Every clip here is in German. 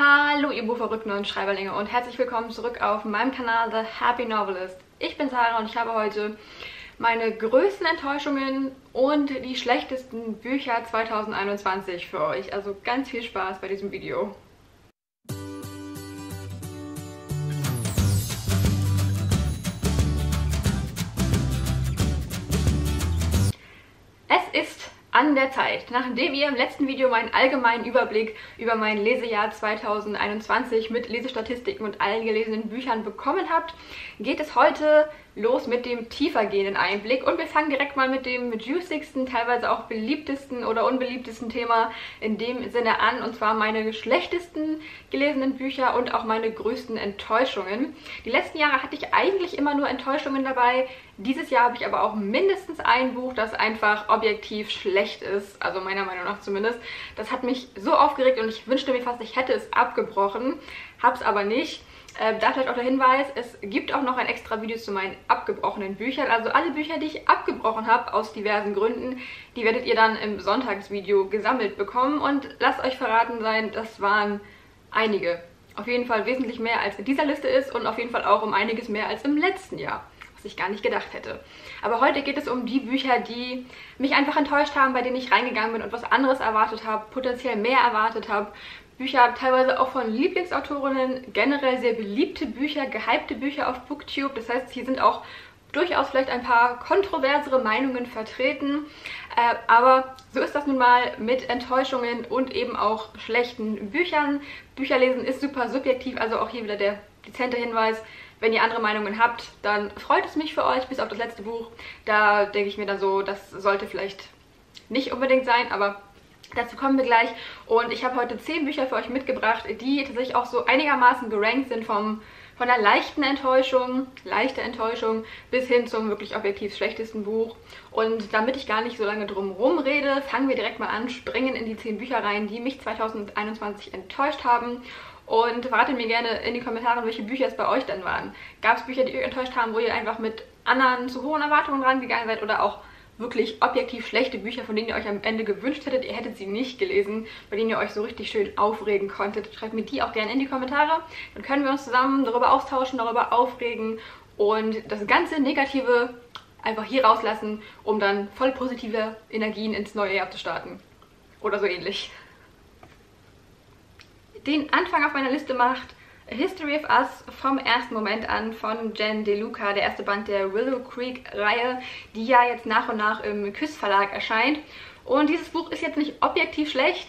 Hallo ihr Buchverrückten und Schreiberlinge und herzlich willkommen zurück auf meinem Kanal The Happy Novelist. Ich bin Sarah und ich habe heute meine größten Enttäuschungen und die schlechtesten Bücher 2021 für euch. Also ganz viel Spaß bei diesem Video. Es ist an der Zeit. Nachdem ihr im letzten Video meinen allgemeinen Überblick über mein Lesejahr 2021 mit Lesestatistiken und allen gelesenen Büchern bekommen habt, geht es heute los mit dem tiefergehenden Einblick und wir fangen direkt mal mit dem juicigsten, teilweise auch beliebtesten oder unbeliebtesten Thema in dem Sinne an und zwar meine schlechtesten gelesenen Bücher und auch meine größten Enttäuschungen. Die letzten Jahre hatte ich eigentlich immer nur Enttäuschungen dabei. Dieses Jahr habe ich aber auch mindestens ein Buch, das einfach objektiv schlecht ist, also meiner Meinung nach zumindest. Das hat mich so aufgeregt und ich wünschte mir fast, ich hätte es abgebrochen, habe es aber nicht. Äh, da vielleicht auch der Hinweis, es gibt auch noch ein extra Video zu meinen abgebrochenen Büchern. Also alle Bücher, die ich abgebrochen habe, aus diversen Gründen, die werdet ihr dann im Sonntagsvideo gesammelt bekommen. Und lasst euch verraten sein, das waren einige. Auf jeden Fall wesentlich mehr als in dieser Liste ist und auf jeden Fall auch um einiges mehr als im letzten Jahr was ich gar nicht gedacht hätte. Aber heute geht es um die Bücher, die mich einfach enttäuscht haben, bei denen ich reingegangen bin und was anderes erwartet habe, potenziell mehr erwartet habe, Bücher, teilweise auch von Lieblingsautorinnen, generell sehr beliebte Bücher, gehypte Bücher auf Booktube. Das heißt, hier sind auch durchaus vielleicht ein paar kontroversere Meinungen vertreten. Äh, aber so ist das nun mal mit Enttäuschungen und eben auch schlechten Büchern. Bücherlesen ist super subjektiv, also auch hier wieder der dezente Hinweis. Wenn ihr andere Meinungen habt, dann freut es mich für euch, bis auf das letzte Buch. Da denke ich mir dann so, das sollte vielleicht nicht unbedingt sein, aber Dazu kommen wir gleich und ich habe heute 10 Bücher für euch mitgebracht, die tatsächlich auch so einigermaßen gerankt sind vom, von einer leichten Enttäuschung, leichte Enttäuschung bis hin zum wirklich objektiv schlechtesten Buch. Und damit ich gar nicht so lange drum herum rede, fangen wir direkt mal an, springen in die 10 Bücher rein, die mich 2021 enttäuscht haben. Und verratet mir gerne in die Kommentare, welche Bücher es bei euch denn waren. Gab es Bücher, die euch enttäuscht haben, wo ihr einfach mit anderen zu hohen Erwartungen rangegangen seid oder auch wirklich objektiv schlechte Bücher, von denen ihr euch am Ende gewünscht hättet, ihr hättet sie nicht gelesen, bei denen ihr euch so richtig schön aufregen konntet. Schreibt mir die auch gerne in die Kommentare. Dann können wir uns zusammen darüber austauschen, darüber aufregen und das ganze Negative einfach hier rauslassen, um dann voll positive Energien ins neue Jahr zu starten. Oder so ähnlich. Den Anfang auf meiner Liste macht History of Us vom ersten Moment an von Jen DeLuca, der erste Band der Willow Creek-Reihe, die ja jetzt nach und nach im Küss Verlag erscheint. Und dieses Buch ist jetzt nicht objektiv schlecht.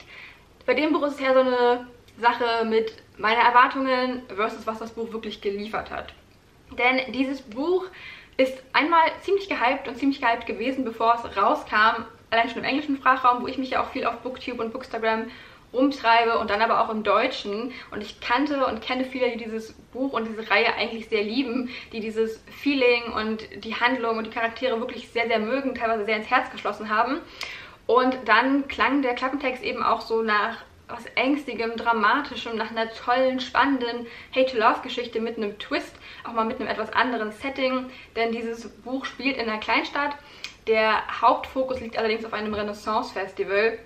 Bei dem Buch ist es ja so eine Sache mit meinen Erwartungen versus was das Buch wirklich geliefert hat. Denn dieses Buch ist einmal ziemlich gehypt und ziemlich gehypt gewesen, bevor es rauskam, allein schon im englischen Sprachraum, wo ich mich ja auch viel auf Booktube und Bookstagram rumtreibe und dann aber auch im Deutschen. Und ich kannte und kenne viele, die dieses Buch und diese Reihe eigentlich sehr lieben, die dieses Feeling und die Handlung und die Charaktere wirklich sehr, sehr mögen, teilweise sehr ins Herz geschlossen haben. Und dann klang der Klappentext eben auch so nach was Ängstigem, Dramatischem, nach einer tollen, spannenden Hate-to-Love-Geschichte mit einem Twist, auch mal mit einem etwas anderen Setting, denn dieses Buch spielt in einer Kleinstadt. Der Hauptfokus liegt allerdings auf einem Renaissance-Festival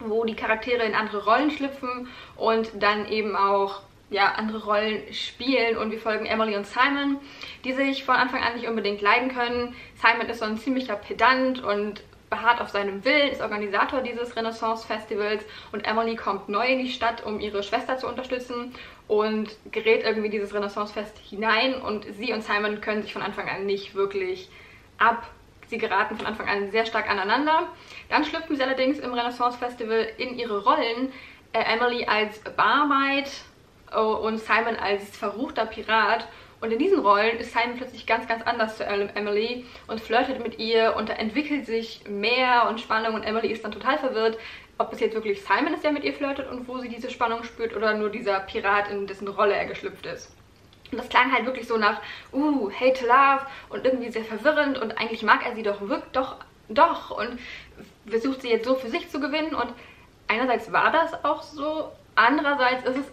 wo die Charaktere in andere Rollen schlüpfen und dann eben auch ja, andere Rollen spielen und wir folgen Emily und Simon, die sich von Anfang an nicht unbedingt leiden können. Simon ist so ein ziemlicher Pedant und beharrt auf seinem Willen, ist Organisator dieses Renaissance-Festivals und Emily kommt neu in die Stadt, um ihre Schwester zu unterstützen und gerät irgendwie dieses Renaissance-Fest hinein und sie und Simon können sich von Anfang an nicht wirklich ab Sie geraten von Anfang an sehr stark aneinander. Dann schlüpfen sie allerdings im Renaissance Festival in ihre Rollen. Äh, Emily als Barmaid oh, und Simon als verruchter Pirat. Und in diesen Rollen ist Simon plötzlich ganz, ganz anders zu Emily und flirtet mit ihr und da entwickelt sich mehr und Spannung und Emily ist dann total verwirrt, ob es jetzt wirklich Simon ist, der mit ihr flirtet und wo sie diese Spannung spürt oder nur dieser Pirat, in dessen Rolle er geschlüpft ist. Und das klang halt wirklich so nach, uh, hate love und irgendwie sehr verwirrend und eigentlich mag er sie doch wirklich, doch, doch und versucht sie jetzt so für sich zu gewinnen und einerseits war das auch so, andererseits ist es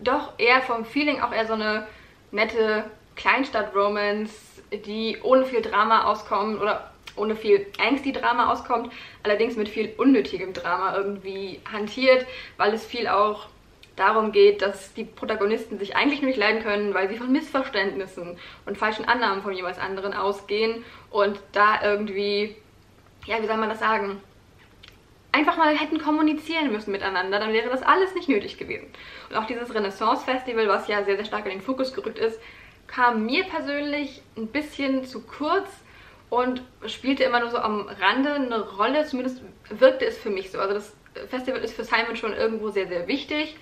doch eher vom Feeling auch eher so eine nette Kleinstadt-Romance, die ohne viel Drama auskommt oder ohne viel Angsty-Drama auskommt, allerdings mit viel unnötigem Drama irgendwie hantiert, weil es viel auch darum geht, dass die Protagonisten sich eigentlich nur nicht leiden können, weil sie von Missverständnissen und falschen Annahmen von jeweils anderen ausgehen und da irgendwie, ja, wie soll man das sagen, einfach mal hätten kommunizieren müssen miteinander, dann wäre das alles nicht nötig gewesen. Und auch dieses Renaissance-Festival, was ja sehr, sehr stark in den Fokus gerückt ist, kam mir persönlich ein bisschen zu kurz und spielte immer nur so am Rande eine Rolle. Zumindest wirkte es für mich so. Also das Festival ist für Simon schon irgendwo sehr, sehr wichtig.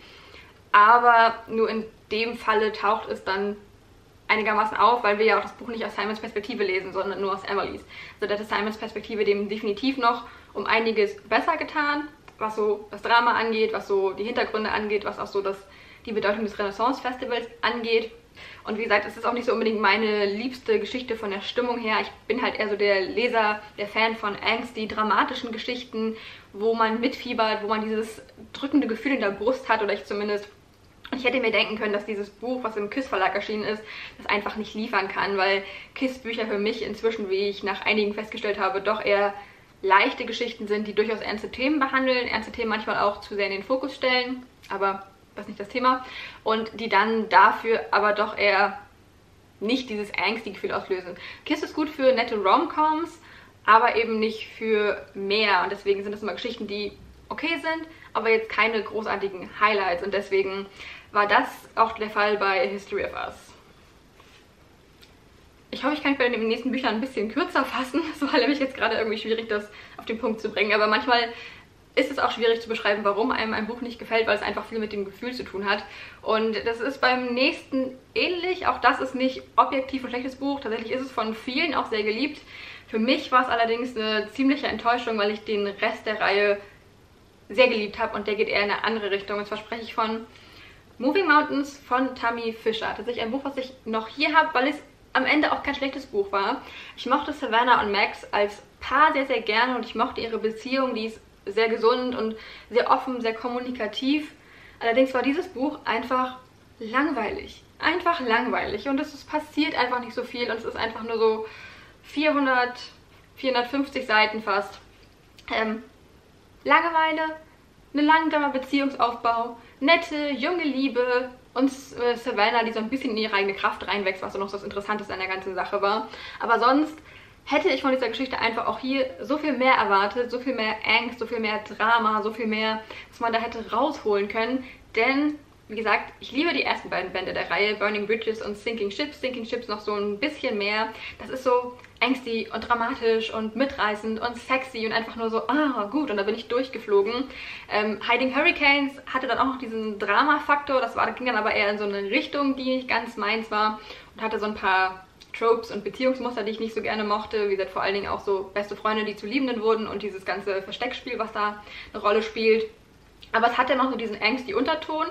Aber nur in dem Falle taucht es dann einigermaßen auf, weil wir ja auch das Buch nicht aus Simons Perspektive lesen, sondern nur aus Emilys. Also da hat Simons Perspektive dem definitiv noch um einiges besser getan, was so das Drama angeht, was so die Hintergründe angeht, was auch so das, die Bedeutung des Renaissance-Festivals angeht. Und wie gesagt, es ist auch nicht so unbedingt meine liebste Geschichte von der Stimmung her. Ich bin halt eher so der Leser, der Fan von angsty, dramatischen Geschichten, wo man mitfiebert, wo man dieses drückende Gefühl in der Brust hat oder ich zumindest ich hätte mir denken können, dass dieses Buch, was im KISS Verlag erschienen ist, das einfach nicht liefern kann, weil KISS Bücher für mich inzwischen, wie ich nach einigen festgestellt habe, doch eher leichte Geschichten sind, die durchaus ernste Themen behandeln, ernste Themen manchmal auch zu sehr in den Fokus stellen, aber das ist nicht das Thema. Und die dann dafür aber doch eher nicht dieses Angsty-Gefühl auslösen. KISS ist gut für nette Rom-Coms, aber eben nicht für mehr. Und deswegen sind das immer Geschichten, die okay sind, aber jetzt keine großartigen Highlights. Und deswegen war das auch der Fall bei History of Us. Ich hoffe, ich kann mich bei den nächsten Büchern ein bisschen kürzer fassen. Es war nämlich jetzt gerade irgendwie schwierig, das auf den Punkt zu bringen. Aber manchmal ist es auch schwierig zu beschreiben, warum einem ein Buch nicht gefällt, weil es einfach viel mit dem Gefühl zu tun hat. Und das ist beim nächsten ähnlich. Auch das ist nicht objektiv ein schlechtes Buch. Tatsächlich ist es von vielen auch sehr geliebt. Für mich war es allerdings eine ziemliche Enttäuschung, weil ich den Rest der Reihe sehr geliebt habe und der geht eher in eine andere Richtung. Und zwar spreche ich von Moving Mountains von Tammy Fischer. Tatsächlich ein Buch, was ich noch hier habe, weil es am Ende auch kein schlechtes Buch war. Ich mochte Savannah und Max als Paar sehr, sehr gerne und ich mochte ihre Beziehung, die ist sehr gesund und sehr offen, sehr kommunikativ. Allerdings war dieses Buch einfach langweilig. Einfach langweilig und es passiert einfach nicht so viel und es ist einfach nur so 400, 450 Seiten fast. Ähm, Langeweile, ein langsamer Beziehungsaufbau, nette, junge Liebe und äh, Savannah, die so ein bisschen in ihre eigene Kraft reinwächst, was so noch das Interessanteste an der ganzen Sache war. Aber sonst hätte ich von dieser Geschichte einfach auch hier so viel mehr erwartet, so viel mehr Angst, so viel mehr Drama, so viel mehr, was man da hätte rausholen können. Denn wie gesagt, ich liebe die ersten beiden Bände der Reihe, Burning Bridges und Sinking Ships. Sinking Ships noch so ein bisschen mehr. Das ist so angsty und dramatisch und mitreißend und sexy und einfach nur so, ah, gut. Und da bin ich durchgeflogen. Ähm, Hiding Hurricanes hatte dann auch noch diesen Drama-Faktor. Das war, ging dann aber eher in so eine Richtung, die nicht ganz meins war. Und hatte so ein paar Tropes und Beziehungsmuster, die ich nicht so gerne mochte. Wie gesagt, vor allen Dingen auch so beste Freunde, die zu Liebenden wurden und dieses ganze Versteckspiel, was da eine Rolle spielt. Aber es hatte noch so diesen angsty Unterton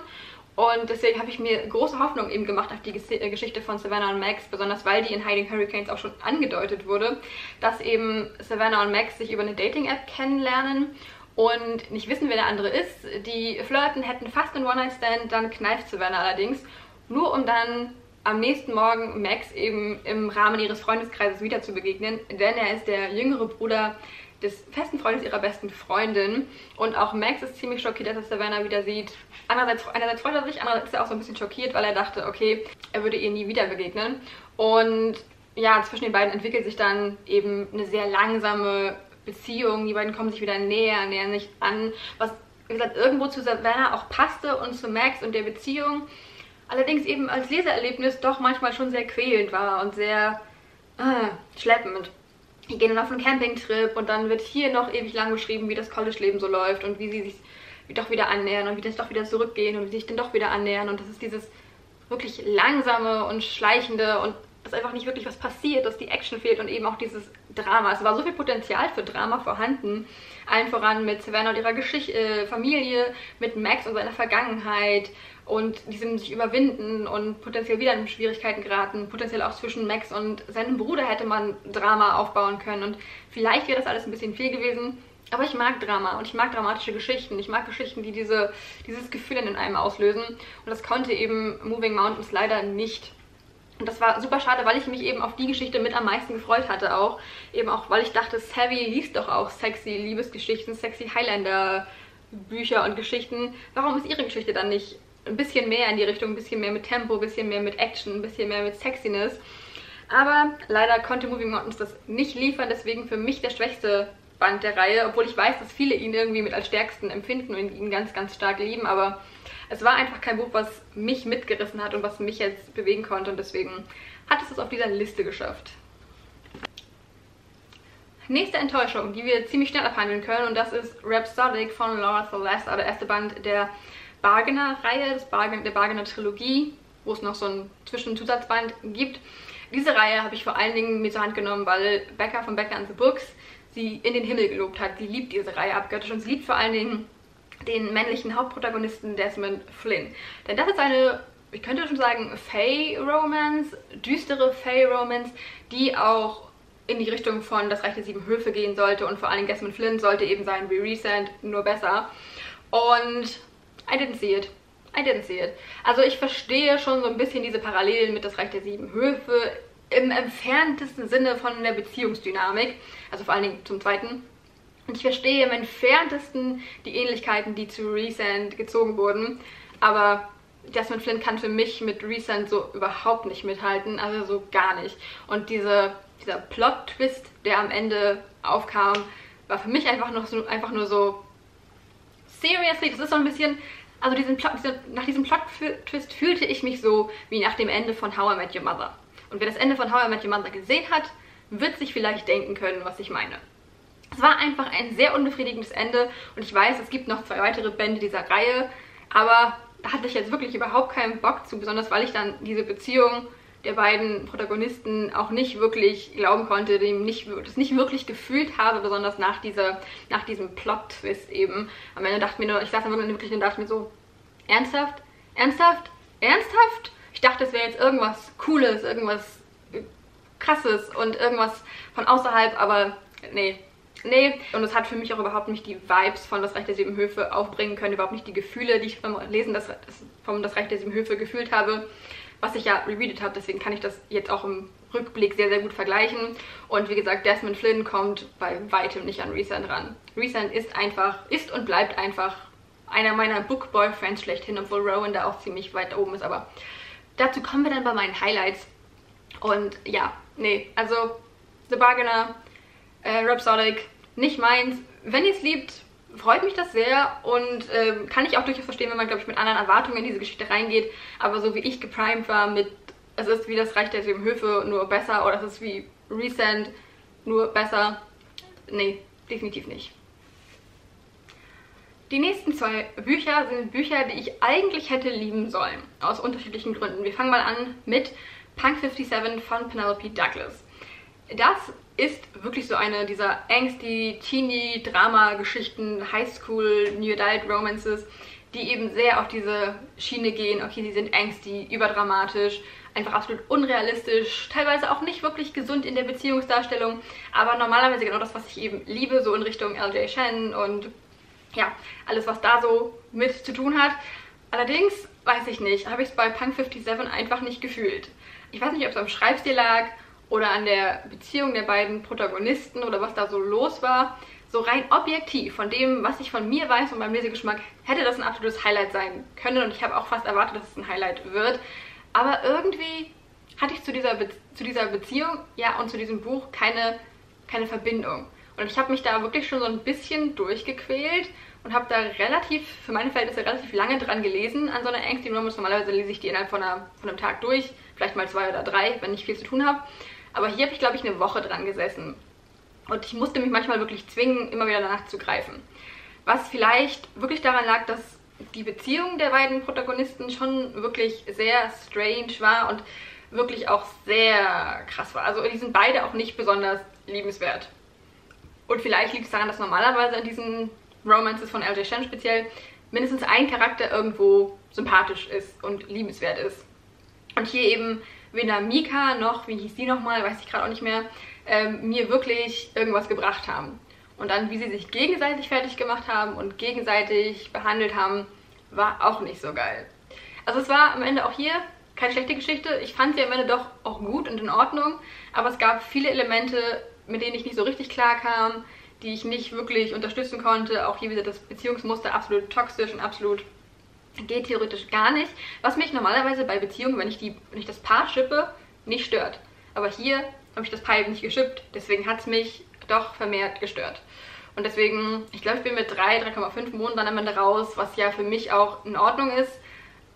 und deswegen habe ich mir große Hoffnung eben gemacht auf die äh, Geschichte von Savannah und Max, besonders weil die in Hiding Hurricanes auch schon angedeutet wurde, dass eben Savannah und Max sich über eine Dating-App kennenlernen und nicht wissen, wer der andere ist. Die flirten, hätten fast einen One-Night-Stand, dann kneift Savannah allerdings, nur um dann am nächsten Morgen Max eben im Rahmen ihres Freundeskreises wieder zu begegnen, denn er ist der jüngere Bruder des festen Freundes ihrer besten Freundin. Und auch Max ist ziemlich schockiert, dass er Savannah wieder sieht. Einerseits, einerseits freut er sich, andererseits ist er auch so ein bisschen schockiert, weil er dachte, okay, er würde ihr nie wieder begegnen. Und ja, zwischen den beiden entwickelt sich dann eben eine sehr langsame Beziehung. Die beiden kommen sich wieder näher, nähern sich an, was, wie gesagt, irgendwo zu Savannah auch passte und zu Max und der Beziehung. Allerdings eben als Leseerlebnis doch manchmal schon sehr quälend war und sehr äh, schleppend die gehen dann auf einen Campingtrip und dann wird hier noch ewig lang beschrieben, wie das College-Leben so läuft und wie sie sich doch wieder annähern und wie das doch wieder zurückgehen und wie sie sich dann doch wieder annähern. Und das ist dieses wirklich langsame und schleichende und dass einfach nicht wirklich was passiert, dass die Action fehlt und eben auch dieses Drama. Es war so viel Potenzial für Drama vorhanden. Allen voran mit Savannah und ihrer Geschichte, äh, Familie, mit Max und seiner Vergangenheit und diesem sich überwinden und potenziell wieder in Schwierigkeiten geraten. Potenziell auch zwischen Max und seinem Bruder hätte man Drama aufbauen können und vielleicht wäre das alles ein bisschen viel gewesen. Aber ich mag Drama und ich mag dramatische Geschichten. Ich mag Geschichten, die diese, dieses Gefühl in einem auslösen. Und das konnte eben Moving Mountains leider nicht. Und das war super schade, weil ich mich eben auf die Geschichte mit am meisten gefreut hatte auch. Eben auch, weil ich dachte, Savvy liest doch auch sexy Liebesgeschichten, sexy Highlander Bücher und Geschichten. Warum ist ihre Geschichte dann nicht ein bisschen mehr in die Richtung, ein bisschen mehr mit Tempo, ein bisschen mehr mit Action, ein bisschen mehr mit Sexiness. Aber leider konnte Moving Mountains das nicht liefern, deswegen für mich der schwächste Band der Reihe, obwohl ich weiß, dass viele ihn irgendwie mit als stärksten empfinden und ihn ganz, ganz stark lieben, aber es war einfach kein Buch, was mich mitgerissen hat und was mich jetzt bewegen konnte und deswegen hat es es auf dieser Liste geschafft. Nächste Enttäuschung, die wir ziemlich schnell abhandeln können und das ist Rhapsodic von Laura Celeste, der erste Band der Bargainer-Reihe, Bargain, der Bargainer-Trilogie, wo es noch so einen Zwischenzusatzband gibt. Diese Reihe habe ich vor allen Dingen mit zur Hand genommen, weil Becker von Becker and the Books sie in den Himmel gelobt hat. Sie liebt diese Reihe abgöttisch und sie liebt vor allen Dingen den männlichen Hauptprotagonisten Desmond Flynn. Denn das ist eine, ich könnte schon sagen, Fey-Romance, düstere Fey-Romance, die auch in die Richtung von Das Reich der Sieben Höfe gehen sollte und vor allem Desmond Flynn sollte eben sein wie Resend, nur besser. Und I didn't see it. I didn't see it. Also ich verstehe schon so ein bisschen diese Parallelen mit Das Reich der Sieben Höfe im entferntesten Sinne von der Beziehungsdynamik, also vor allen Dingen zum zweiten. Und ich verstehe im entferntesten die Ähnlichkeiten, die zu Resend gezogen wurden, aber Desmond Flynn kann für mich mit Resend so überhaupt nicht mithalten, also so gar nicht. Und diese dieser Plot-Twist, der am Ende aufkam, war für mich einfach, noch so, einfach nur so, seriously, das ist so ein bisschen, also diesen Plot, diese, nach diesem Plot-Twist fühlte ich mich so wie nach dem Ende von How I Met Your Mother. Und wer das Ende von How I Met Your Mother gesehen hat, wird sich vielleicht denken können, was ich meine. Es war einfach ein sehr unbefriedigendes Ende und ich weiß, es gibt noch zwei weitere Bände dieser Reihe, aber da hatte ich jetzt wirklich überhaupt keinen Bock zu, besonders weil ich dann diese Beziehung der beiden Protagonisten auch nicht wirklich glauben konnte, dem nicht, das nicht wirklich gefühlt habe, besonders nach, dieser, nach diesem Plot-Twist eben. Am Ende dachte ich mir nur, ich saß dann wirklich und dachte mir so, ernsthaft? Ernsthaft? Ernsthaft? Ich dachte, es wäre jetzt irgendwas Cooles, irgendwas Krasses und irgendwas von außerhalb, aber nee, Nee, und es hat für mich auch überhaupt nicht die Vibes von Das Reich der Sieben Höfe aufbringen können, überhaupt nicht die Gefühle, die ich beim Lesen des, vom Das Reich der Sieben Höfe gefühlt habe was ich ja rereadet habe, deswegen kann ich das jetzt auch im Rückblick sehr, sehr gut vergleichen. Und wie gesagt, Desmond Flynn kommt bei weitem nicht an Resend ran. Resend ist einfach, ist und bleibt einfach einer meiner Book-Boyfriends schlechthin, obwohl Rowan da auch ziemlich weit oben ist. Aber dazu kommen wir dann bei meinen Highlights. Und ja, nee, also The Bargainer, äh, Rhapsodic, nicht meins. Wenn ihr es liebt, freut mich das sehr und ähm, kann ich auch durchaus verstehen, wenn man, glaube ich, mit anderen Erwartungen in diese Geschichte reingeht. Aber so wie ich geprimed war mit, es ist wie das Reich der Sieben Höfe, nur besser oder es ist wie Recent, nur besser. Nee, definitiv nicht. Die nächsten zwei Bücher sind Bücher, die ich eigentlich hätte lieben sollen, aus unterschiedlichen Gründen. Wir fangen mal an mit Punk 57 von Penelope Douglas. Das ist wirklich so eine dieser angsty Teenie-Drama-Geschichten, Highschool, New Adult Romances, die eben sehr auf diese Schiene gehen. Okay, sie sind angsty, überdramatisch, einfach absolut unrealistisch, teilweise auch nicht wirklich gesund in der Beziehungsdarstellung, aber normalerweise genau das, was ich eben liebe, so in Richtung LJ Shannon und ja, alles, was da so mit zu tun hat. Allerdings, weiß ich nicht, habe ich es bei Punk 57 einfach nicht gefühlt. Ich weiß nicht, ob es am Schreibstil lag oder an der Beziehung der beiden Protagonisten oder was da so los war. So rein objektiv von dem, was ich von mir weiß und meinem Lesegeschmack, hätte das ein absolutes Highlight sein können und ich habe auch fast erwartet, dass es ein Highlight wird. Aber irgendwie hatte ich zu dieser, Be zu dieser Beziehung ja, und zu diesem Buch keine, keine Verbindung. Und ich habe mich da wirklich schon so ein bisschen durchgequält und habe da relativ, für meine Verhältnisse, relativ lange dran gelesen an so einer Romance. Normalerweise lese ich die innerhalb von, einer, von einem Tag durch, vielleicht mal zwei oder drei, wenn ich viel zu tun habe. Aber hier habe ich, glaube ich, eine Woche dran gesessen. Und ich musste mich manchmal wirklich zwingen, immer wieder danach zu greifen. Was vielleicht wirklich daran lag, dass die Beziehung der beiden Protagonisten schon wirklich sehr strange war und wirklich auch sehr krass war. Also die sind beide auch nicht besonders liebenswert. Und vielleicht liegt es daran, dass normalerweise in diesen Romances von LJ Shen speziell mindestens ein Charakter irgendwo sympathisch ist und liebenswert ist. Und hier eben weder Mika noch, wie hieß die nochmal, weiß ich gerade auch nicht mehr, ähm, mir wirklich irgendwas gebracht haben. Und dann, wie sie sich gegenseitig fertig gemacht haben und gegenseitig behandelt haben, war auch nicht so geil. Also es war am Ende auch hier keine schlechte Geschichte. Ich fand sie am Ende doch auch gut und in Ordnung. Aber es gab viele Elemente, mit denen ich nicht so richtig klar kam, die ich nicht wirklich unterstützen konnte. Auch hier wieder das Beziehungsmuster absolut toxisch und absolut geht theoretisch gar nicht. Was mich normalerweise bei Beziehungen, wenn ich, die, wenn ich das Paar schippe, nicht stört. Aber hier habe ich das Paar eben nicht geschippt, deswegen hat es mich doch vermehrt gestört. Und deswegen, ich glaube, ich bin mit 3, 3,5 Monaten am Ende raus, was ja für mich auch in Ordnung ist.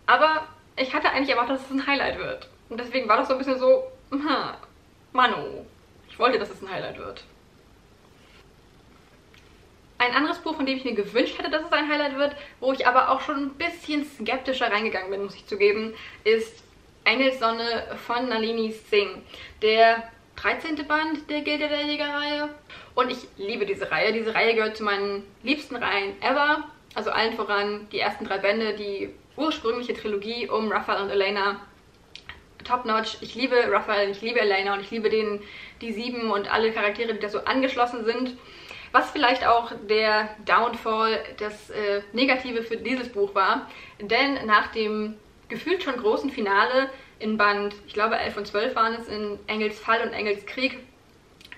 Aber ich hatte eigentlich erwartet, dass es ein Highlight wird. Und deswegen war das so ein bisschen so, hm, Mano, ich wollte, dass es ein Highlight wird. Ein anderes Buch, von dem ich mir gewünscht hätte, dass es ein Highlight wird, wo ich aber auch schon ein bisschen skeptischer reingegangen bin, muss ich zugeben, ist Engelssonne von Nalini Singh. Der 13. Band der Gilde der Jäger-Reihe. Und ich liebe diese Reihe. Diese Reihe gehört zu meinen liebsten Reihen ever. Also allen voran die ersten drei Bände, die ursprüngliche Trilogie um Raphael und Elena. Top notch. Ich liebe Raphael, ich liebe Elena und ich liebe den, die sieben und alle Charaktere, die da so angeschlossen sind. Was vielleicht auch der Downfall, das äh, Negative für dieses Buch war. Denn nach dem gefühlt schon großen Finale in Band, ich glaube 11 und 12 waren es, in Engels Fall und Engels Krieg,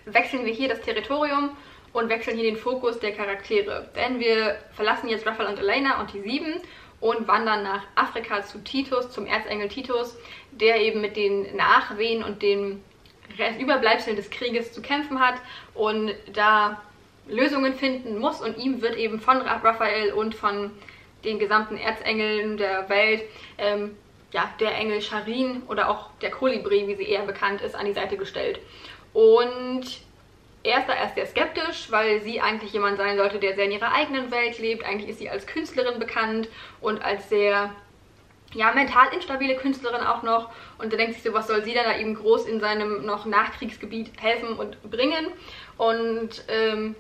wechseln wir hier das Territorium und wechseln hier den Fokus der Charaktere. Denn wir verlassen jetzt Raphael und Elena und die Sieben und wandern nach Afrika zu Titus, zum Erzengel Titus, der eben mit den Nachwehen und den Überbleibseln des Krieges zu kämpfen hat und da Lösungen finden muss und ihm wird eben von Raphael und von den gesamten Erzengeln der Welt ähm, ja, der Engel Charin oder auch der Kolibri, wie sie eher bekannt ist, an die Seite gestellt. Und er ist da erst sehr skeptisch, weil sie eigentlich jemand sein sollte, der sehr in ihrer eigenen Welt lebt. Eigentlich ist sie als Künstlerin bekannt und als sehr ja, mental instabile Künstlerin auch noch. Und er denkt sich so, was soll sie denn da eben groß in seinem noch Nachkriegsgebiet helfen und bringen? Und ähm,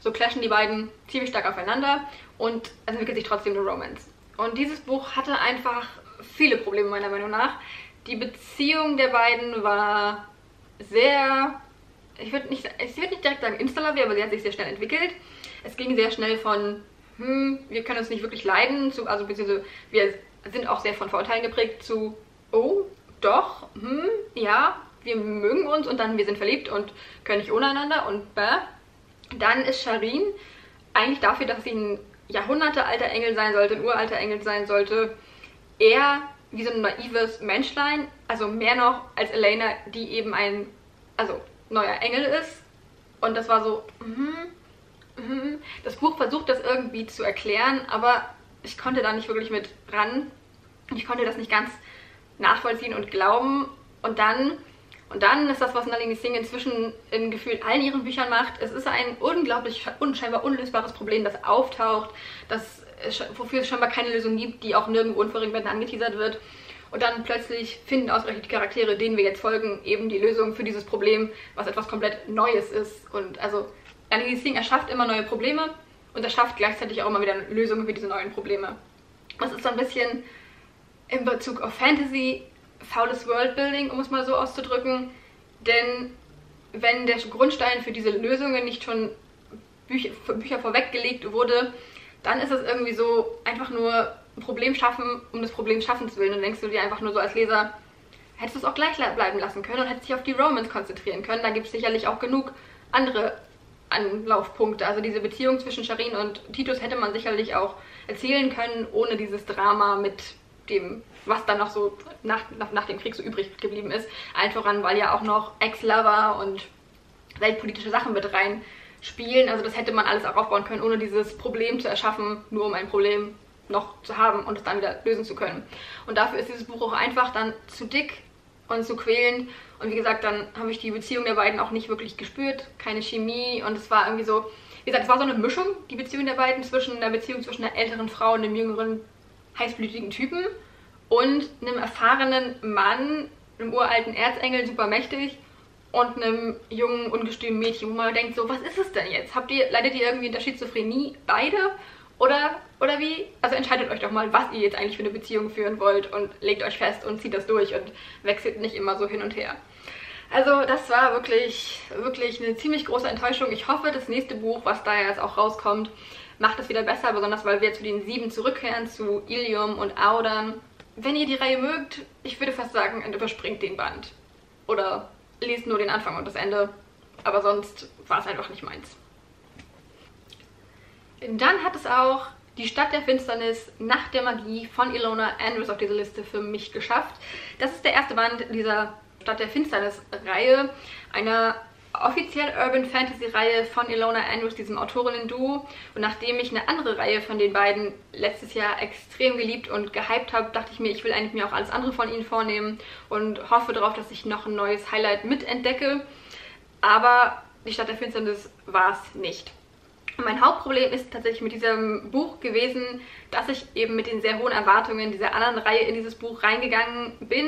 so clashen die beiden ziemlich stark aufeinander und es entwickelt sich trotzdem eine Romance. Und dieses Buch hatte einfach viele Probleme meiner Meinung nach. Die Beziehung der beiden war sehr, ich würde nicht, ich würde nicht direkt sagen Installavier, aber sie hat sich sehr schnell entwickelt. Es ging sehr schnell von, hm, wir können uns nicht wirklich leiden, zu, also beziehungsweise wir sind auch sehr von Vorteilen geprägt, zu, oh, doch, hm, ja, wir mögen uns und dann wir sind verliebt und können nicht ohne einander und bäh. Dann ist Sharin eigentlich dafür, dass sie ein jahrhundertealter Engel sein sollte, ein uralter Engel sein sollte, eher wie so ein naives Menschlein, also mehr noch als Elena, die eben ein, also neuer Engel ist. Und das war so, mm, mm. das Buch versucht das irgendwie zu erklären, aber ich konnte da nicht wirklich mit ran. Ich konnte das nicht ganz nachvollziehen und glauben. Und dann, und dann ist das, was Nalini Singh inzwischen in gefühlt allen ihren Büchern macht. Es ist ein unglaublich, unscheinbar unlösbares Problem, das auftaucht, das wofür es scheinbar keine Lösung gibt, die auch nirgendwo Bänden angeteasert wird. Und dann plötzlich finden ausgerechnet die Charaktere, denen wir jetzt folgen, eben die Lösung für dieses Problem, was etwas komplett Neues ist. Und also Annie Singh erschafft immer neue Probleme und erschafft gleichzeitig auch immer wieder Lösungen für diese neuen Probleme. Das ist so ein bisschen in Bezug auf Fantasy faules Worldbuilding, um es mal so auszudrücken. Denn wenn der Grundstein für diese Lösungen nicht schon Bücher, Bücher vorweggelegt wurde, dann ist es irgendwie so einfach nur ein Problem schaffen, um des Problems schaffens willen. Und denkst du dir einfach nur so als Leser, hättest du es auch gleich bleiben lassen können und hättest dich auf die Romans konzentrieren können. Da gibt es sicherlich auch genug andere Anlaufpunkte. Also diese Beziehung zwischen Sharin und Titus hätte man sicherlich auch erzählen können, ohne dieses Drama mit dem, was dann noch so nach, nach, nach dem Krieg so übrig geblieben ist. Allen voran, weil ja auch noch Ex-Lover und weltpolitische Sachen mit rein spielen. Also das hätte man alles auch aufbauen können, ohne dieses Problem zu erschaffen, nur um ein Problem noch zu haben und es dann wieder lösen zu können. Und dafür ist dieses Buch auch einfach dann zu dick und zu quälend. Und wie gesagt, dann habe ich die Beziehung der beiden auch nicht wirklich gespürt, keine Chemie und es war irgendwie so, wie gesagt, es war so eine Mischung, die Beziehung der beiden zwischen der Beziehung zwischen einer älteren Frau und einem jüngeren, heißblütigen Typen und einem erfahrenen Mann, einem uralten Erzengel, super mächtig und einem jungen, ungestümen Mädchen, wo man denkt, so, was ist es denn jetzt? Habt ihr, leidet ihr irgendwie unter Schizophrenie beide? Oder, oder wie? Also entscheidet euch doch mal, was ihr jetzt eigentlich für eine Beziehung führen wollt und legt euch fest und zieht das durch und wechselt nicht immer so hin und her. Also das war wirklich, wirklich eine ziemlich große Enttäuschung. Ich hoffe, das nächste Buch, was da jetzt auch rauskommt, macht es wieder besser, besonders weil wir zu den sieben zurückkehren, zu Ilium und Audan. Wenn ihr die Reihe mögt, ich würde fast sagen, überspringt den Band. Oder lest nur den Anfang und das Ende. Aber sonst war es einfach nicht meins. Dann hat es auch die Stadt der Finsternis, Nacht der Magie von Ilona Andrews auf diese Liste für mich geschafft. Das ist der erste Band dieser Stadt der Finsternis-Reihe, einer offiziell Urban Fantasy Reihe von Ilona Andrews, diesem Autorinnen-Duo. Und nachdem ich eine andere Reihe von den beiden letztes Jahr extrem geliebt und gehypt habe, dachte ich mir, ich will eigentlich mir auch alles andere von ihnen vornehmen und hoffe darauf, dass ich noch ein neues Highlight mitentdecke. Aber die Stadt der Finsternis war es nicht. Und mein Hauptproblem ist tatsächlich mit diesem Buch gewesen, dass ich eben mit den sehr hohen Erwartungen dieser anderen Reihe in dieses Buch reingegangen bin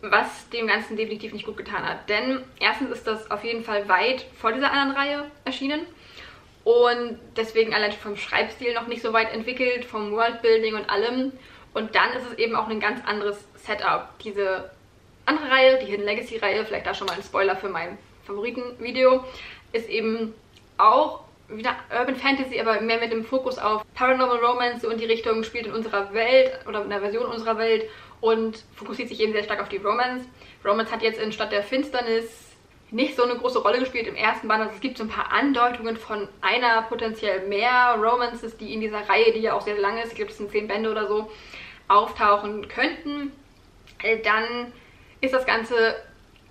was dem Ganzen definitiv nicht gut getan hat. Denn erstens ist das auf jeden Fall weit vor dieser anderen Reihe erschienen und deswegen allein vom Schreibstil noch nicht so weit entwickelt, vom Worldbuilding und allem. Und dann ist es eben auch ein ganz anderes Setup. Diese andere Reihe, die Hidden Legacy Reihe, vielleicht da schon mal ein Spoiler für mein Favoritenvideo, ist eben auch wieder Urban Fantasy, aber mehr mit dem Fokus auf Paranormal Romance und die Richtung spielt in unserer Welt oder in der Version unserer Welt und fokussiert sich eben sehr stark auf die Romance. Romance hat jetzt in Stadt der Finsternis nicht so eine große Rolle gespielt im ersten Band. Also es gibt so ein paar Andeutungen von einer potenziell mehr Romances, die in dieser Reihe, die ja auch sehr lang ist, ich glaube es sind zehn Bände oder so, auftauchen könnten. Äh, dann ist das Ganze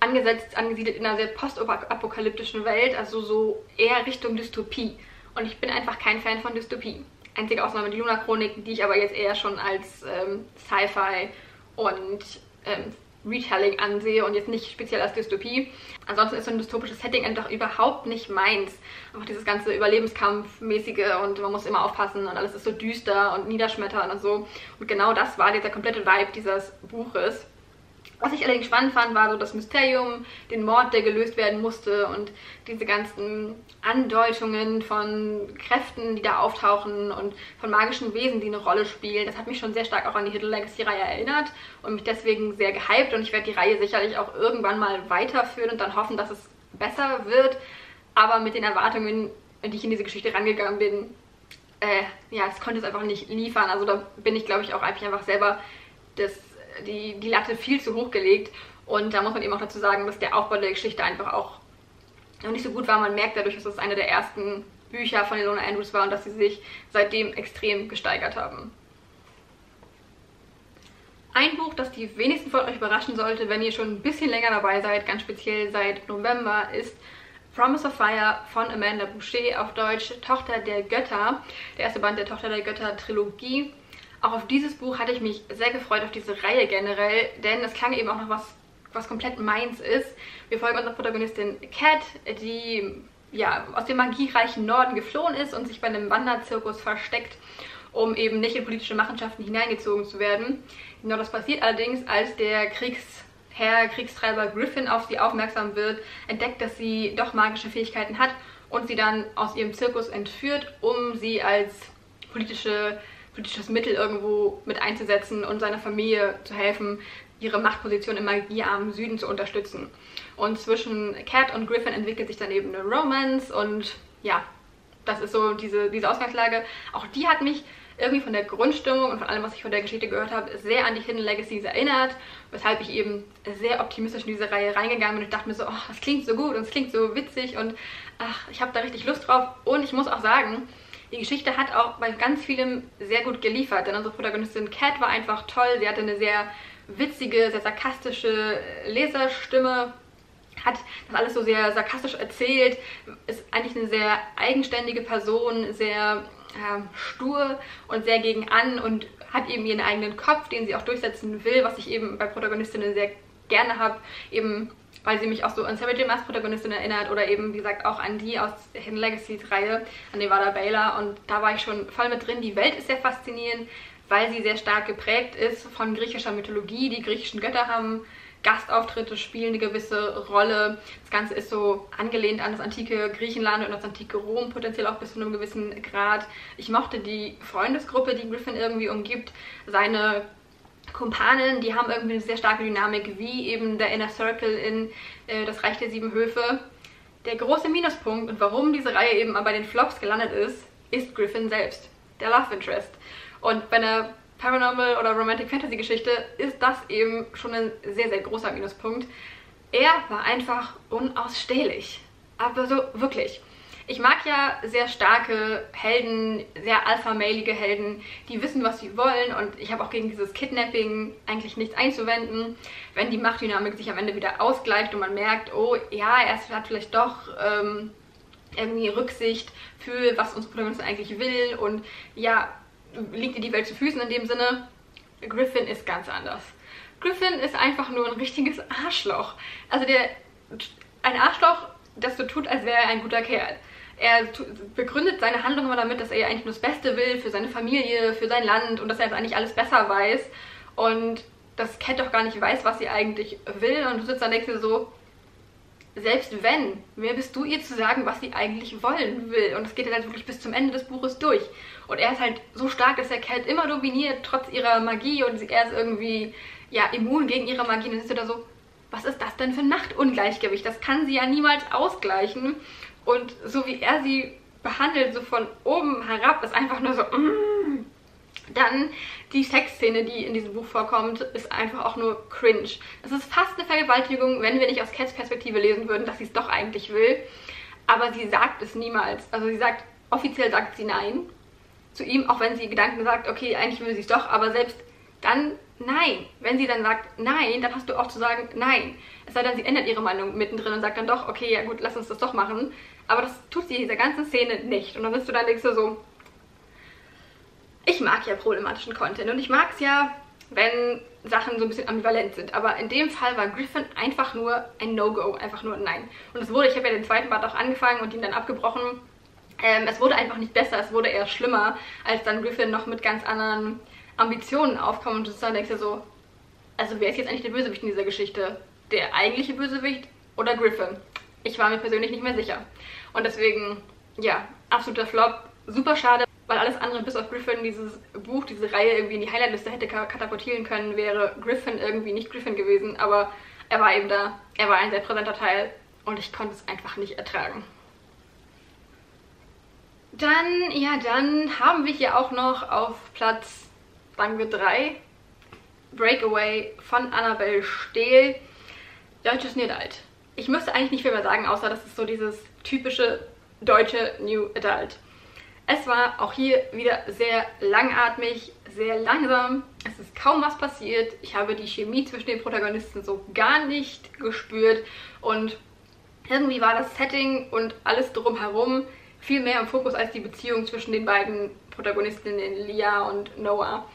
angesetzt, angesiedelt in einer sehr postapokalyptischen Welt, also so eher Richtung Dystopie. Und ich bin einfach kein Fan von Dystopie. Einzige Ausnahme die Luna-Chronik, die ich aber jetzt eher schon als ähm, Sci-Fi und ähm, Retelling ansehe und jetzt nicht speziell als Dystopie. Ansonsten ist so ein dystopisches Setting einfach überhaupt nicht meins. Einfach dieses ganze Überlebenskampfmäßige und man muss immer aufpassen und alles ist so düster und niederschmetternd und so. Und genau das war dieser komplette Vibe dieses Buches. Was ich allerdings spannend fand, war so das Mysterium, den Mord, der gelöst werden musste und diese ganzen Andeutungen von Kräften, die da auftauchen und von magischen Wesen, die eine Rolle spielen. Das hat mich schon sehr stark auch an die Hidden Legacy-Reihe erinnert und mich deswegen sehr gehypt und ich werde die Reihe sicherlich auch irgendwann mal weiterführen und dann hoffen, dass es besser wird. Aber mit den Erwartungen, in die ich in diese Geschichte rangegangen bin, äh, ja, es konnte es einfach nicht liefern. Also da bin ich, glaube ich, auch einfach selber das die, die Latte viel zu hoch gelegt. Und da muss man eben auch dazu sagen, dass der Aufbau der Geschichte einfach auch noch nicht so gut war. Man merkt dadurch, dass es eine der ersten Bücher von Ilona Andrews war und dass sie sich seitdem extrem gesteigert haben. Ein Buch, das die wenigsten von euch überraschen sollte, wenn ihr schon ein bisschen länger dabei seid, ganz speziell seit November, ist Promise of Fire von Amanda Boucher auf Deutsch Tochter der Götter. Der erste Band der Tochter der Götter Trilogie. Auch auf dieses Buch hatte ich mich sehr gefreut, auf diese Reihe generell, denn es klang eben auch noch was, was komplett meins ist. Wir folgen unserer Protagonistin Cat, die ja, aus dem magiereichen Norden geflohen ist und sich bei einem Wanderzirkus versteckt, um eben nicht in politische Machenschaften hineingezogen zu werden. Genau das passiert allerdings, als der Kriegsherr, Kriegstreiber Griffin auf sie aufmerksam wird, entdeckt, dass sie doch magische Fähigkeiten hat und sie dann aus ihrem Zirkus entführt, um sie als politische politisches Mittel irgendwo mit einzusetzen und seiner Familie zu helfen, ihre Machtposition im magiearmen Süden zu unterstützen. Und zwischen Cat und Griffin entwickelt sich dann eben eine Romance und ja, das ist so diese, diese Ausgangslage. Auch die hat mich irgendwie von der Grundstimmung und von allem, was ich von der Geschichte gehört habe, sehr an die Hidden Legacies erinnert, weshalb ich eben sehr optimistisch in diese Reihe reingegangen bin und dachte mir so, oh, das klingt so gut und es klingt so witzig und ach, ich habe da richtig Lust drauf und ich muss auch sagen, die Geschichte hat auch bei ganz vielem sehr gut geliefert, denn unsere Protagonistin Cat war einfach toll. Sie hatte eine sehr witzige, sehr sarkastische Leserstimme, hat das alles so sehr sarkastisch erzählt, ist eigentlich eine sehr eigenständige Person, sehr äh, stur und sehr gegen an und hat eben ihren eigenen Kopf, den sie auch durchsetzen will, was ich eben bei Protagonistinnen sehr gerne habe, eben weil sie mich auch so an Sarah J. Maas Protagonistin erinnert oder eben, wie gesagt, auch an die aus Hidden Legacies Reihe, an Nevada Baylor und da war ich schon voll mit drin. Die Welt ist sehr faszinierend, weil sie sehr stark geprägt ist von griechischer Mythologie. Die griechischen Götter haben Gastauftritte, spielen eine gewisse Rolle. Das Ganze ist so angelehnt an das antike Griechenland und das antike Rom, potenziell auch bis zu einem gewissen Grad. Ich mochte die Freundesgruppe, die Griffin irgendwie umgibt, seine Kumpanen, die haben irgendwie eine sehr starke Dynamik, wie eben der Inner Circle in äh, Das Reich der Sieben Höfe. Der große Minuspunkt und warum diese Reihe eben bei den Flops gelandet ist, ist Griffin selbst, der Love Interest. Und bei einer Paranormal oder Romantic Fantasy Geschichte ist das eben schon ein sehr, sehr großer Minuspunkt. Er war einfach unausstehlich. Aber so wirklich. Ich mag ja sehr starke Helden, sehr alpha-mailige Helden, die wissen, was sie wollen und ich habe auch gegen dieses Kidnapping eigentlich nichts einzuwenden, wenn die Machtdynamik sich am Ende wieder ausgleicht und man merkt, oh ja, er hat vielleicht doch ähm, irgendwie Rücksicht für, was unsere Protagonistin eigentlich will und ja, liegt ihr die Welt zu Füßen in dem Sinne. Griffin ist ganz anders. Griffin ist einfach nur ein richtiges Arschloch. Also der, ein Arschloch, das so tut, als wäre er ein guter Kerl. Er begründet seine Handlung immer damit, dass er eigentlich nur das Beste will für seine Familie, für sein Land und dass er jetzt eigentlich alles besser weiß. Und dass Cat doch gar nicht weiß, was sie eigentlich will. Und du sitzt dann denkst dir so, selbst wenn, wer bist du ihr zu sagen, was sie eigentlich wollen will? Und das geht halt wirklich bis zum Ende des Buches durch. Und er ist halt so stark, dass er Cat immer dominiert, trotz ihrer Magie. Und er ist irgendwie, ja, immun gegen ihre Magie. Und dann sitzt du da so, was ist das denn für ein Machtungleichgewicht? Das kann sie ja niemals ausgleichen. Und so wie er sie behandelt, so von oben herab, ist einfach nur so. Mm. Dann die Sexszene, die in diesem Buch vorkommt, ist einfach auch nur cringe. Es ist fast eine Vergewaltigung, wenn wir nicht aus Cats Perspektive lesen würden, dass sie es doch eigentlich will. Aber sie sagt es niemals. Also sie sagt, offiziell sagt sie nein zu ihm, auch wenn sie Gedanken sagt, okay, eigentlich will sie es doch, aber selbst dann nein. Wenn sie dann sagt nein, dann hast du auch zu sagen nein. Es sei denn, sie ändert ihre Meinung mittendrin und sagt dann doch, okay, ja gut, lass uns das doch machen. Aber das tut sie in dieser ganzen Szene nicht. Und dann bist du dann denkst du so, ich mag ja problematischen Content und ich mag es ja, wenn Sachen so ein bisschen ambivalent sind. Aber in dem Fall war Griffin einfach nur ein No-Go, einfach nur ein Nein. Und es wurde, ich habe ja den zweiten Band auch angefangen und ihn dann abgebrochen. Ähm, es wurde einfach nicht besser, es wurde eher schlimmer, als dann Griffin noch mit ganz anderen Ambitionen aufkommt. Und dann denkst du so, also wer ist jetzt eigentlich der Bösewicht in dieser Geschichte? Der eigentliche Bösewicht oder Griffin? Ich war mir persönlich nicht mehr sicher. Und deswegen, ja, absoluter Flop. Super schade, weil alles andere bis auf Griffin dieses Buch, diese Reihe irgendwie in die Highlightliste hätte katapultieren können, wäre Griffin irgendwie nicht Griffin gewesen. Aber er war eben da. Er war ein sehr präsenter Teil und ich konnte es einfach nicht ertragen. Dann, ja, dann haben wir hier auch noch auf Platz, sagen wir, 3 Breakaway von Annabelle Stehl. Deutsches New Adult ich müsste eigentlich nicht viel mehr sagen, außer dass es so dieses typische deutsche New Adult. Es war auch hier wieder sehr langatmig, sehr langsam. Es ist kaum was passiert. Ich habe die Chemie zwischen den Protagonisten so gar nicht gespürt. Und irgendwie war das Setting und alles drumherum viel mehr im Fokus als die Beziehung zwischen den beiden Protagonistinnen Lia und Noah.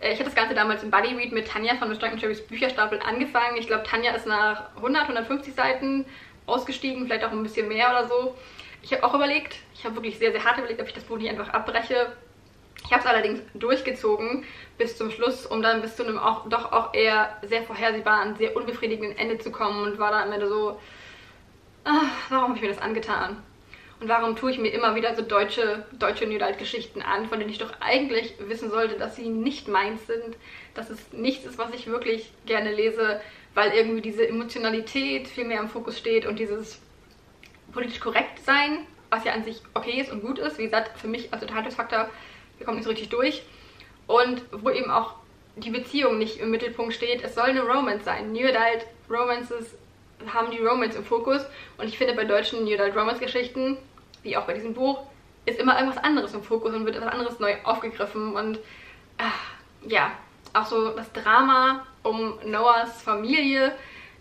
Äh, ich habe das Ganze damals im Buddy Read mit Tanja von Mr. Cherries Bücherstapel angefangen. Ich glaube, Tanja ist nach 100, 150 Seiten ausgestiegen, vielleicht auch ein bisschen mehr oder so. Ich habe auch überlegt, ich habe wirklich sehr, sehr hart überlegt, ob ich das Buch nicht einfach abbreche. Ich habe es allerdings durchgezogen bis zum Schluss, um dann bis zu einem auch, doch auch eher sehr vorhersehbaren, sehr unbefriedigenden Ende zu kommen und war dann am Ende so, ach, warum habe ich mir das angetan? Und warum tue ich mir immer wieder so deutsche, deutsche New Geschichten an, von denen ich doch eigentlich wissen sollte, dass sie nicht meins sind, dass es nichts ist, was ich wirklich gerne lese, weil irgendwie diese Emotionalität viel mehr im Fokus steht und dieses politisch korrekt sein, was ja an sich okay ist und gut ist. Wie gesagt, für mich als Unterhaltungsfaktor, wir kommen nicht so richtig durch. Und wo eben auch die Beziehung nicht im Mittelpunkt steht. Es soll eine Romance sein. New Adult Romances haben die Romance im Fokus. Und ich finde bei deutschen New Adult Romance Geschichten wie auch bei diesem Buch, ist immer irgendwas anderes im Fokus und wird etwas anderes neu aufgegriffen. Und äh, ja, auch so das Drama um Noahs Familie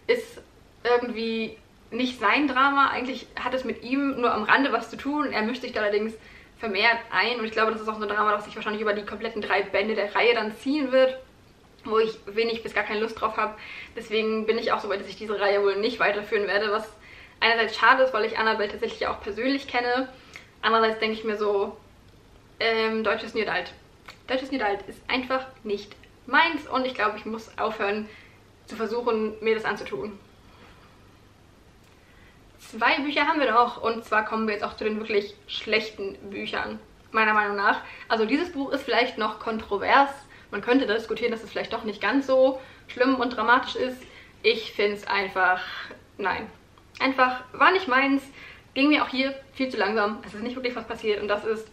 ist irgendwie nicht sein Drama. Eigentlich hat es mit ihm nur am Rande was zu tun. Er mischt sich da allerdings vermehrt ein. Und ich glaube, das ist auch so ein Drama, das sich wahrscheinlich über die kompletten drei Bände der Reihe dann ziehen wird. Wo ich wenig bis gar keine Lust drauf habe. Deswegen bin ich auch so weit, dass ich diese Reihe wohl nicht weiterführen werde, was einerseits schade ist, weil ich Annabelle tatsächlich auch persönlich kenne. Andererseits denke ich mir so, ähm, deutsches New. Deutsches New ist einfach nicht meins und ich glaube, ich muss aufhören zu versuchen, mir das anzutun. Zwei Bücher haben wir noch und zwar kommen wir jetzt auch zu den wirklich schlechten Büchern, meiner Meinung nach. Also dieses Buch ist vielleicht noch kontrovers. Man könnte da diskutieren, dass es vielleicht doch nicht ganz so schlimm und dramatisch ist. Ich finde es einfach, nein, Einfach war nicht meins, ging mir auch hier viel zu langsam. Es ist nicht wirklich was passiert und das ist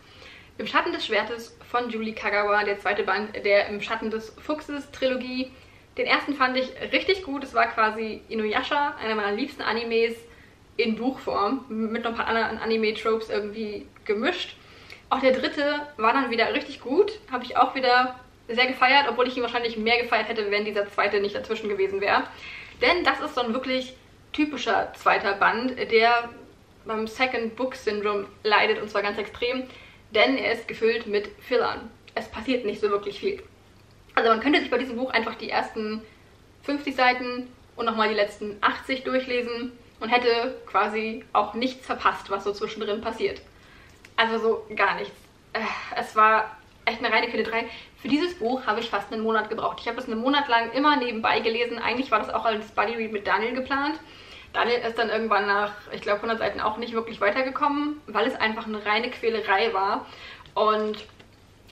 Im Schatten des Schwertes von Julie Kagawa, der zweite Band der Im Schatten des Fuchses Trilogie. Den ersten fand ich richtig gut. Es war quasi Inuyasha, einer meiner liebsten Animes. in Buchform mit noch ein paar anderen Anime-Tropes irgendwie gemischt. Auch der dritte war dann wieder richtig gut. Habe ich auch wieder sehr gefeiert, obwohl ich ihn wahrscheinlich mehr gefeiert hätte, wenn dieser zweite nicht dazwischen gewesen wäre. Denn das ist so ein wirklich typischer zweiter Band, der beim Second Book Syndrome leidet und zwar ganz extrem, denn er ist gefüllt mit Fillern. Es passiert nicht so wirklich viel. Also man könnte sich bei diesem Buch einfach die ersten 50 Seiten und nochmal die letzten 80 durchlesen und hätte quasi auch nichts verpasst, was so zwischendrin passiert. Also so gar nichts. Äh, es war echt eine reine Quälerei. Für dieses Buch habe ich fast einen Monat gebraucht. Ich habe es einen Monat lang immer nebenbei gelesen. Eigentlich war das auch als Buddy Read mit Daniel geplant. Daniel ist dann irgendwann nach, ich glaube, 100 Seiten auch nicht wirklich weitergekommen, weil es einfach eine reine Quälerei war. Und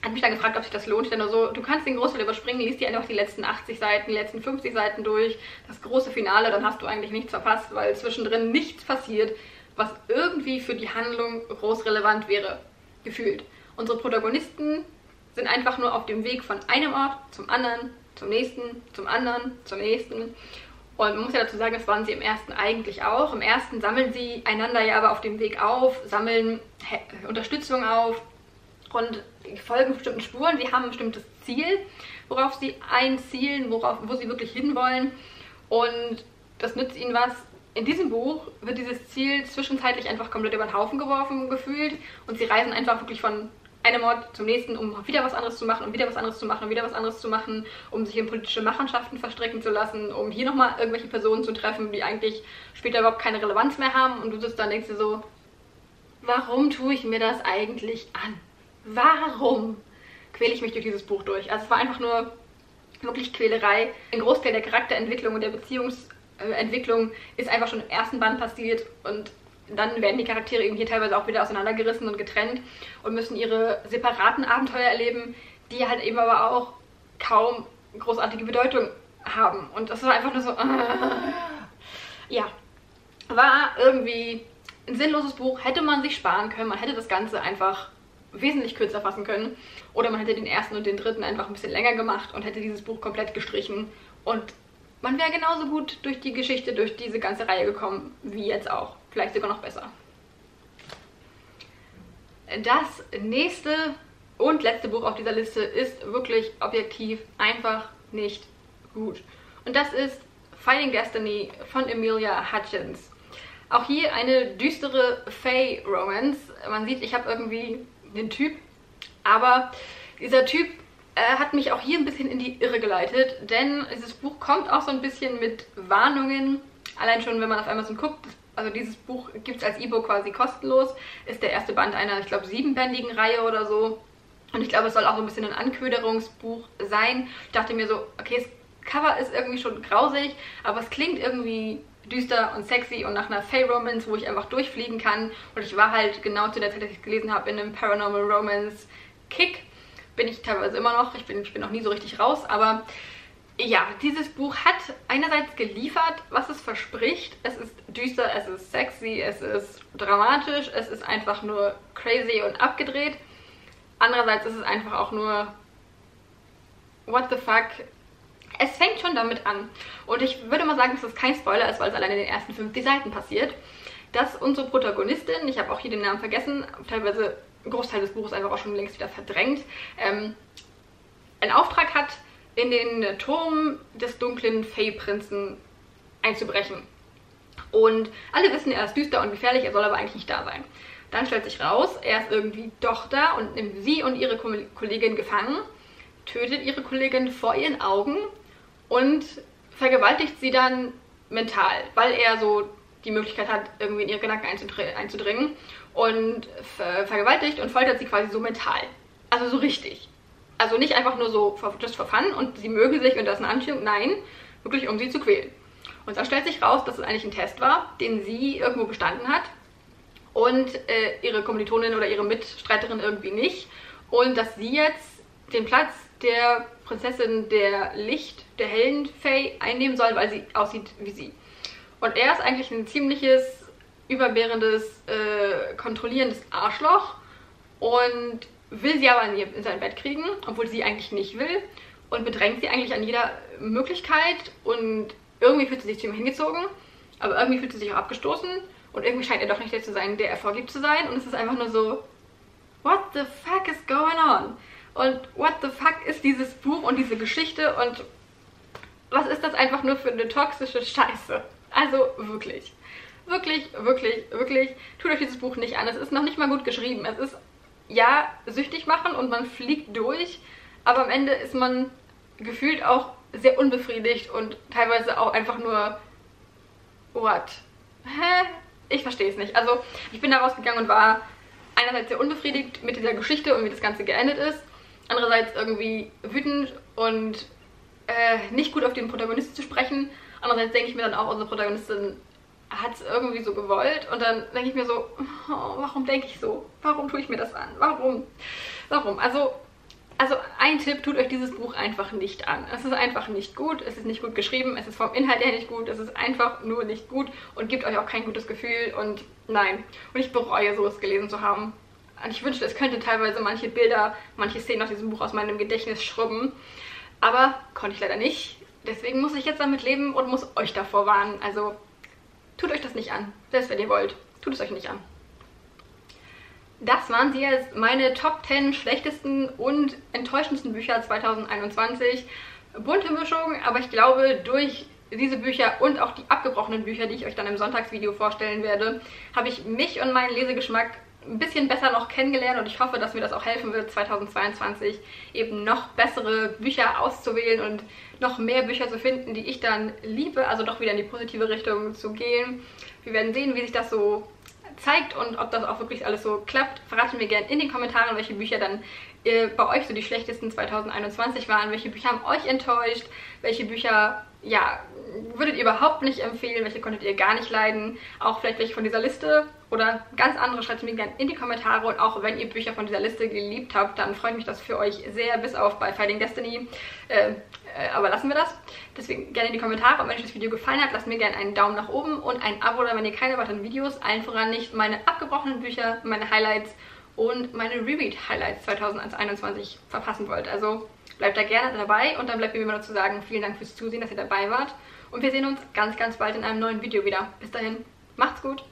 hat mich dann gefragt, ob sich das lohnt. Denn nur so, du kannst den Großteil überspringen, liest dir einfach die letzten 80 Seiten, die letzten 50 Seiten durch, das große Finale, dann hast du eigentlich nichts verpasst, weil zwischendrin nichts passiert, was irgendwie für die Handlung groß relevant wäre, gefühlt. Unsere Protagonisten sind einfach nur auf dem Weg von einem Ort zum anderen, zum nächsten, zum anderen, zum nächsten. Und man muss ja dazu sagen, das waren sie im ersten eigentlich auch. Im ersten sammeln sie einander ja aber auf dem Weg auf, sammeln Unterstützung auf, und folgen bestimmten Spuren. Sie haben ein bestimmtes Ziel, worauf sie einzielen, worauf, wo sie wirklich hinwollen. Und das nützt ihnen was. In diesem Buch wird dieses Ziel zwischenzeitlich einfach komplett über den Haufen geworfen gefühlt und sie reisen einfach wirklich von einem Ort zum nächsten, um wieder was anderes zu machen und wieder was anderes zu machen und wieder was anderes zu machen, um sich in politische Machenschaften verstricken zu lassen, um hier nochmal irgendwelche Personen zu treffen, die eigentlich später überhaupt keine Relevanz mehr haben und du sitzt dann denkst dir so, warum tue ich mir das eigentlich an? warum quäle ich mich durch dieses Buch durch? Also es war einfach nur wirklich Quälerei. Ein Großteil der Charakterentwicklung und der Beziehungsentwicklung ist einfach schon im ersten Band passiert und dann werden die Charaktere eben hier teilweise auch wieder auseinandergerissen und getrennt und müssen ihre separaten Abenteuer erleben, die halt eben aber auch kaum großartige Bedeutung haben. Und das war einfach nur so... Äh, ja, war irgendwie ein sinnloses Buch. Hätte man sich sparen können. Man hätte das Ganze einfach wesentlich kürzer fassen können. Oder man hätte den ersten und den dritten einfach ein bisschen länger gemacht und hätte dieses Buch komplett gestrichen. Und man wäre genauso gut durch die Geschichte, durch diese ganze Reihe gekommen, wie jetzt auch. Vielleicht sogar noch besser. Das nächste und letzte Buch auf dieser Liste ist wirklich objektiv einfach nicht gut. Und das ist Fighting Destiny von Emilia Hutchins. Auch hier eine düstere Fae-Romance. Man sieht, ich habe irgendwie den Typ. Aber dieser Typ äh, hat mich auch hier ein bisschen in die Irre geleitet, denn dieses Buch kommt auch so ein bisschen mit Warnungen. Allein schon, wenn man auf Amazon guckt, also dieses Buch gibt es als E-Book quasi kostenlos, ist der erste Band einer, ich glaube, siebenbändigen Reihe oder so. Und ich glaube, es soll auch ein bisschen ein Anköderungsbuch sein. Ich dachte mir so, okay, das Cover ist irgendwie schon grausig, aber es klingt irgendwie düster und sexy und nach einer Fae-Romance, wo ich einfach durchfliegen kann. Und ich war halt genau zu der Zeit, als ich es gelesen habe, in einem Paranormal Romance Kick. Bin ich teilweise immer noch. Ich bin, ich bin noch nie so richtig raus, aber ja, dieses Buch hat einerseits geliefert, was es verspricht. Es ist düster, es ist sexy, es ist dramatisch, es ist einfach nur crazy und abgedreht. Andererseits ist es einfach auch nur what the fuck, es fängt schon damit an. Und ich würde mal sagen, dass das kein Spoiler ist, weil es allein in den ersten 50 Seiten passiert, dass unsere Protagonistin, ich habe auch hier den Namen vergessen, teilweise ein Großteil des Buches einfach auch schon längst wieder verdrängt, ähm, einen Auftrag hat, in den Turm des dunklen Fey-Prinzen einzubrechen. Und alle wissen, er ist düster und gefährlich, er soll aber eigentlich nicht da sein. Dann stellt sich raus, er ist irgendwie doch da und nimmt sie und ihre Kollegin gefangen, tötet ihre Kollegin vor ihren Augen und vergewaltigt sie dann mental, weil er so die Möglichkeit hat, irgendwie in ihre Gedanken einzudringen und ver vergewaltigt und foltert sie quasi so mental. Also so richtig. Also nicht einfach nur so just for fun und sie mögen sich und das ist eine Anziehung, nein, wirklich um sie zu quälen. Und dann stellt sich raus, dass es eigentlich ein Test war, den sie irgendwo bestanden hat und äh, ihre Kommilitonin oder ihre Mitstreiterin irgendwie nicht und dass sie jetzt den Platz der Prinzessin der Licht, der hellen Fae einnehmen soll, weil sie aussieht wie sie. Und er ist eigentlich ein ziemliches, überbärendes, äh, kontrollierendes Arschloch und will sie aber in, sein Bett kriegen, obwohl sie eigentlich nicht will und bedrängt sie eigentlich an jeder Möglichkeit und irgendwie fühlt sie sich zu ihm hingezogen, aber irgendwie fühlt sie sich auch abgestoßen Und irgendwie scheint er doch nicht der zu sein, der er vorgibt zu sein. Und es ist einfach nur so, what the fuck is going on? Und what the fuck ist dieses Buch und diese Geschichte und was ist das einfach nur für eine toxische Scheiße? Also wirklich. Wirklich, wirklich, wirklich, tut euch dieses Buch nicht an. Es ist noch nicht mal gut geschrieben. Es ist, ja, süchtig machen und man fliegt durch, aber am Ende ist man gefühlt auch sehr unbefriedigt und teilweise auch einfach nur, what? Hä? Ich verstehe es nicht. Also, ich bin da rausgegangen und war einerseits sehr unbefriedigt mit dieser Geschichte und wie das Ganze geendet ist. Andererseits irgendwie wütend und äh, nicht gut auf den Protagonisten zu sprechen. Andererseits denke ich mir dann auch, unsere Protagonistin hat es irgendwie so gewollt. Und dann denke ich mir so, oh, warum denke ich so? Warum tue ich mir das an? Warum? Warum? Also, also ein Tipp, tut euch dieses Buch einfach nicht an. Es ist einfach nicht gut, es ist nicht gut geschrieben, es ist vom Inhalt her nicht gut, es ist einfach nur nicht gut und gibt euch auch kein gutes Gefühl und nein. Und ich bereue sowas gelesen zu haben. Und ich wünschte, es könnte teilweise manche Bilder, manche Szenen aus diesem Buch aus meinem Gedächtnis schrubben. Aber konnte ich leider nicht. Deswegen muss ich jetzt damit leben und muss euch davor warnen. Also tut euch das nicht an. Selbst wenn ihr wollt, tut es euch nicht an. Das waren sie jetzt meine Top 10 schlechtesten und enttäuschendsten Bücher 2021. Bunte Mischung, aber ich glaube, durch diese Bücher und auch die abgebrochenen Bücher, die ich euch dann im Sonntagsvideo vorstellen werde, habe ich mich und meinen Lesegeschmack ein bisschen besser noch kennengelernt und ich hoffe, dass mir das auch helfen wird, 2022 eben noch bessere Bücher auszuwählen und noch mehr Bücher zu finden, die ich dann liebe, also doch wieder in die positive Richtung zu gehen. Wir werden sehen, wie sich das so zeigt und ob das auch wirklich alles so klappt. Verratet mir gerne in den Kommentaren, welche Bücher dann äh, bei euch so die schlechtesten 2021 waren, welche Bücher haben euch enttäuscht, welche Bücher, ja, würdet ihr überhaupt nicht empfehlen, welche konntet ihr gar nicht leiden, auch vielleicht welche von dieser Liste? Oder ganz andere, schreibt mir gerne in die Kommentare. Und auch wenn ihr Bücher von dieser Liste geliebt habt, dann freut mich das für euch sehr, bis auf bei Fighting Destiny, äh, äh, aber lassen wir das. Deswegen gerne in die Kommentare. Und wenn euch das Video gefallen hat, lasst mir gerne einen Daumen nach oben und ein Abo, wenn ihr keine weiteren Videos, allen voran nicht meine abgebrochenen Bücher, meine Highlights und meine Reread-Highlights 2021 verpassen wollt. Also bleibt da gerne dabei und dann bleibt mir immer nur zu sagen, vielen Dank fürs Zusehen, dass ihr dabei wart und wir sehen uns ganz, ganz bald in einem neuen Video wieder. Bis dahin, macht's gut!